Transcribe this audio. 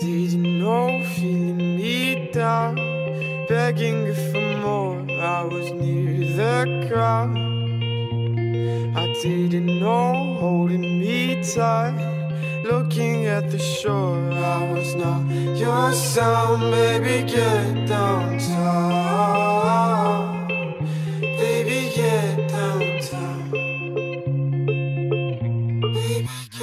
Didn't know, feeling me down, begging for more. I was near the ground. I didn't know, holding me tight, looking at the shore. I was not your sound, baby. Get down Mm-hmm.